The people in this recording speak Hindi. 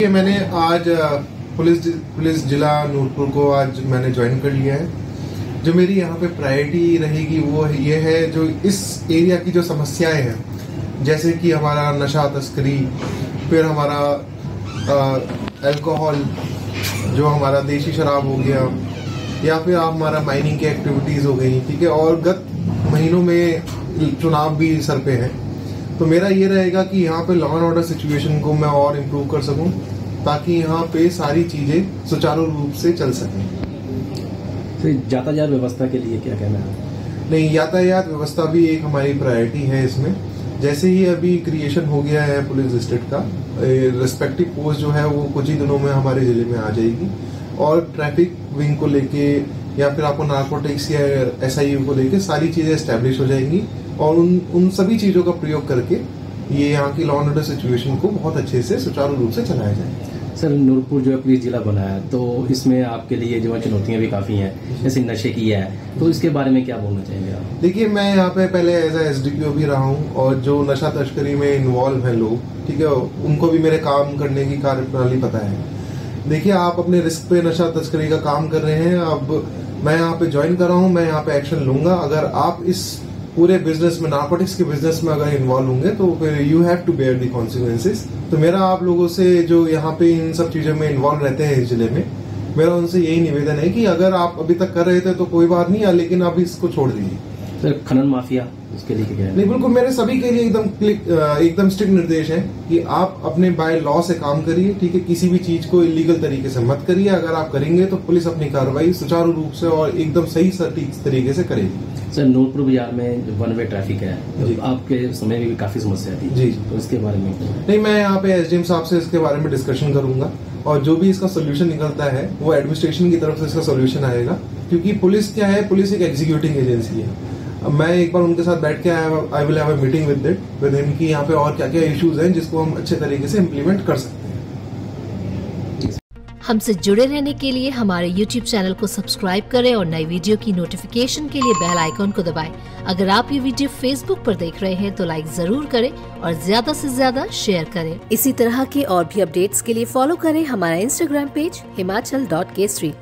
ये मैंने आज पुलिस पुलिस जिला नूरपुर को आज मैंने ज्वाइन कर लिया है। जो मेरी यहाँ पे प्रायोरिटी रहेगी वो ये है जो इस एरिया की जो समस्याएँ हैं, जैसे कि हमारा नशा तस्करी, फिर हमारा अल्कोहल जो हमारा देशी शराब हो गया, या फिर आप हमारा माइनिंग की एक्टिविटीज़ हो गई, ठीक है? और गत महीनों में चुनाव भी सर पे है। तो मेरा ये रहेगा कि यहाँ पे लॉ एंड ऑर्डर सिचुएशन को मैं और इम्प्रूव कर सकूँ ताकि यहाँ पे सारी चीज़ें सुचारू रूप से चल सकें। तो यातायात व्यवस्था के लिए क्या कहना है? नहीं यातायात व्यवस्था भी एक हमारी प्रायोरिटी है इसमें। जैसे ही अभी क्रिएशन हो गया है पुलिस डिस्ट्रिक्ट का रिस्पेक्टिव पोस्ट जो है वो कुछ ही दिनों में हमारे ज़िले में आ जाएगी। और ट्रैफ़िक विंग को लेके या फिर आपको नार्कोटिक्स या एसआईयू को लेके सारी चीज़ें एस्टेब्लिश हो जाएँगी। और उन उन सभी चीज़ों का प्रयोग करके ये यहाँ की लॉ एंड ऑर्डर सिचुएशन को बहुत अच्छे से सुचारू रूप से चलाया जाए। सर नूरपुर जो है पुलिस जिला बना है तो इसमें आपके लिए जो है चुनौतियाँ भी काफ़ी हैं जैसे नशे की है। तो इसके बारे में क्या बोलना चाहेंगे आप? देखिए मैं यहाँ पे पहले एज ए एस भी रहा हूँ और जो नशा तस्करी में इन्वॉल्व है लोग ठीक है उनको भी मेरे काम करने की कार्यप्रणाली पता है। देखिए आप अपने रिस्क पे नशा तस्करी का काम कर रहे हैं अब मैं यहाँ पे ज्वाइन कर रहा हूँ मैं यहाँ पे एक्शन लूँगा। अगर आप इस पूरे बिज़नेस में नार्कोटिक्स के बिज़नेस में अगर इन्वॉल्व होंगे तो फिर you have to bear the consequences तो मेरा आप लोगों से जो यहाँ पे इन सब चीज़ों में इन्वॉल्व रहते हैं इस ज़िले में, मेरा उनसे यही निवेदन है कि अगर आप अभी तक कर रहे थे तो कोई बात नहीं लेकिन आप इसको छोड़ दीजिए। सर खनन माफिया इसके लिए क्या नहीं बिल्कुल मेरे सभी के लिए एकदम क्लिक एकदम स्ट्रिक्ट निर्देश है कि आप अपने बाय लॉ से काम करिए ठीक है? किसी भी चीज़ को इलीगल तरीके से मत करिए। अगर आप करेंगे तो पुलिस अपनी कार्रवाई सुचारू रूप से और एकदम सही सटीक तरीके से करेगी। सर नूरपुर बाज़ार में वन वे ट्रैफ़िक है। तो आपके समय में भी काफ़ी समस्या थी। जी। तो इसके बारे में नहीं मैं यहाँ पे एसडीएम साहब से इसके बारे में डिस्कशन करूँगा और जो भी इसका सोल्यूशन निकलता है वो एडमिनिस्ट्रेशन की तरफ़ से इसका सोल्यूशन आएगा। क्योंकि पुलिस क्या है? पुलिस एक एग्जीक्यूटिंग एजेंसी है। मैं एक बार उनके साथ बैठ के I will have a meeting with it with him कि यहाँ पे और क्या क्या इश्यूज़ हैं जिसको हम अच्छे तरीके से इम्प्लीमेंट कर सकते हैं। हमसे जुड़े रहने के लिए हमारे YouTube चैनल को सब्सक्राइब करें और नई वीडियो की नोटिफिकेशन के लिए बेल आइकॉन को दबाएँ। अगर आप ये वीडियो Facebook पर देख रहे हैं तो लाइक ज़रूर करें और ज़्यादा से ज़्यादा शेयर करें। इसी तरह के और भी अपडेट्स के लिए फॉलो करें हमारा Instagram page Himachal dot Kesari